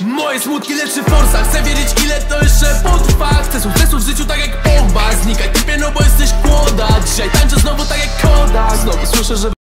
Moje smutki leczy forsa Chcę wiedzieć ile to jeszcze potrwa. Chcę sukcesu w życiu tak jak Pogba Znikaj typie no bo jesteś kłoda. Dzisiaj tańczę znowu tak jak Koda Znowu słyszę, że